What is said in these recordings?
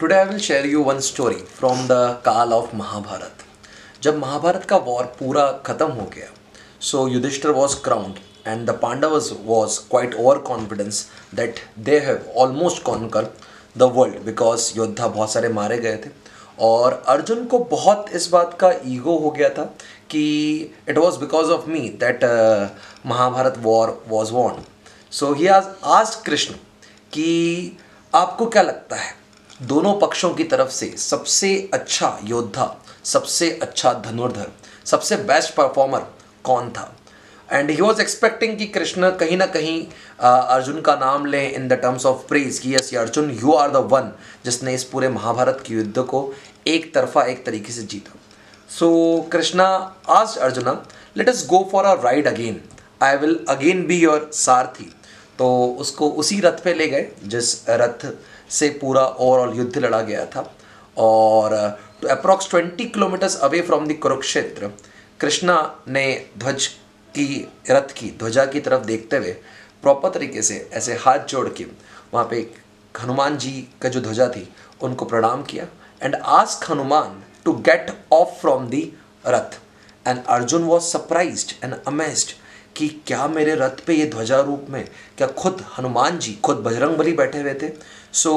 Today I will share you one story from the काल of Mahabharata जब महाभारत का war पूरा खत्म हो गया so Yudhishthira was crowned and the Pandavas was quite overconfidence that they have almost conquer the world because योद्धा बहुत सारे मारे गए थे और अर्जुन को बहुत इस बात का ईगो हो गया था कि it was because of me that Mahabharata war was won so he आज आज कृष्ण कि आपको क्या लगता है? दोनों पक्षों की तरफ़ से सबसे अच्छा योद्धा, सबसे अच्छा धनुर्धर, सबसे बेस्ट परफॉर्मर कौन था? एंड ही वॉज़ एक्सपेक्टिंग कि कृष्ण कहीं ना कहीं अर्जुन का नाम लें in the terms of praise कि yes Arjun you are the one जिसने इस पूरे महाभारत के युद्ध को एक तरफा एक तरीके से जीता। सो कृष्णा, आज Arjuna let us go for a ride again I will again be your sarathi. तो उसको उसी रथ पे ले गए, जिस रथ से पूरा ओवरऑल युद्ध लड़ा गया था। और approx twenty kilometres away from the Kurukshetra Krishna ने ध्वज की, रथ की, ध्वजा की तरफ़ देखते हुए प्रॉपर तरीके से ऐसे हाथ जोड़ के वहाँ पे हनुमान जी का जो ध्वजा थी, उनको प्रणाम किया। And ask Hanuman to get off from the rath. And Arjun was surprised and amazed कि क्या मेरे रथ पे ये ध्वजा रूप में क्या खुद हनुमान जी खुद बजरंग बली बैठे हुए थे? सो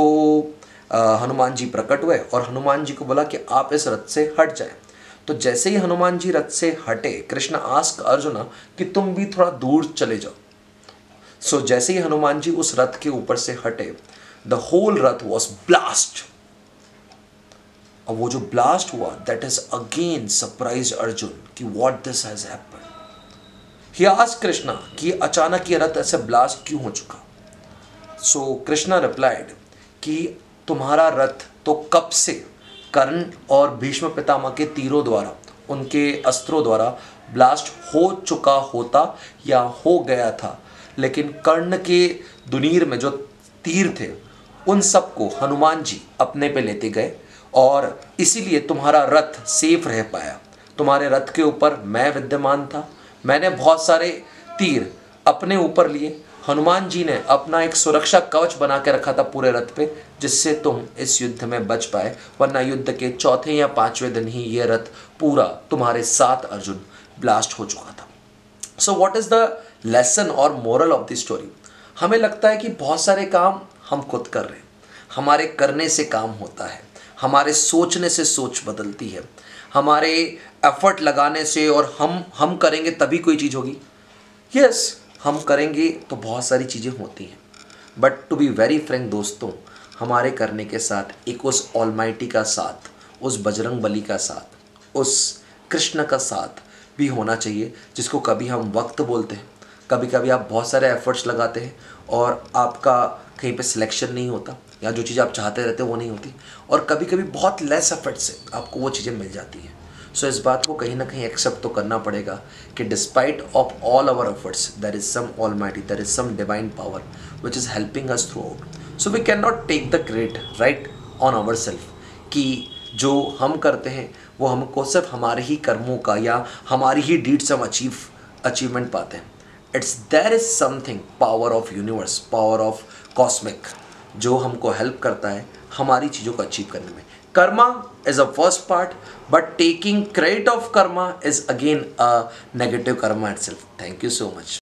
हनुमान जी प्रकट हुए और हनुमान जी को बोला कि आप इस रथ से हट जाए। तो जैसे ही हनुमान जी रथ से हटे कृष्ण आस्क अर्जुना कि तुम भी थोड़ा दूर चले जाओ। सो so, जैसे ही हनुमान जी उस रथ के ऊपर से हटे the whole rath was blast और वो जो ब्लास्ट हुआ that is again surprise Arjun कि what this has happened ask Krishna कि अचानक ये रथ ऐसे ब्लास्ट क्यों हो चुका? सो कृष्णा रिप्लाइड कि तुम्हारा रथ तो कब से कर्ण और भीष्म पितामह के तीरों द्वारा, उनके अस्त्रों द्वारा ब्लास्ट हो चुका होता या हो गया था, लेकिन कर्ण के दुनीर में जो तीर थे, उन सबको हनुमान जी अपने पे लेते गए और इसीलिए तुम्हारा रथ सेफ़ रह पाया। तुम्हारे रथ के ऊपर मैं विद्यमान था मैंने बहुत सारे तीर अपने ऊपर लिए। हनुमान जी ने अपना एक सुरक्षा कवच बना के रखा था पूरे रथ पे, जिससे तुम इस युद्ध में बच पाए, वरना युद्ध के चौथे या पाँचवें दिन ही ये रथ पूरा तुम्हारे साथ, अर्जुन, ब्लास्ट हो चुका था। So what is the lesson और मोरल ऑफ़ द स्टोरी हमें लगता है कि बहुत सारे काम हम खुद कर रहे हैं। हमारे करने से काम होता है। हमारे सोचने से सोच बदलती है। हमारे एफर्ट लगाने से और हम हम करेंगे तभी कोई चीज़ होगी। यस yes, हम करेंगे तो बहुत सारी चीज़ें होती हैं। But to be very frank दोस्तों हमारे करने के साथ एक उस ऑलमाइटी का साथ उस बजरंग बली का साथ उस कृष्ण का साथ भी होना चाहिए जिसको कभी हम वक्त बोलते हैं। कभी कभी आप बहुत सारे एफर्ट्स लगाते हैं और आपका कहीं पे सिलेक्शन नहीं होता। या जो चीज़ आप चाहते रहते हैं वो नहीं होती। और कभी कभी बहुत लेस एफर्ट से आपको वो चीज़ें मिल जाती हैं। सो so, इस बात को कहीं ना कहीं एक्सेप्ट तो करना पड़ेगा कि despite of all our efforts there is some almighty there is some divine power which is helping us throughout so we can not take the credit right on our self कि जो हम करते हैं वो हमको सिर्फ़ हमारे ही कर्मों का या हमारी ही डीड्स हम अचीव अचीवमेंट पाते हैं। It's there is something power of universe power of cosmic जो हमको हेल्प करता है हमारी चीज़ों को अचीव करने में। Karma is a first part but taking credit of karma is again a negative karma itself thank you so much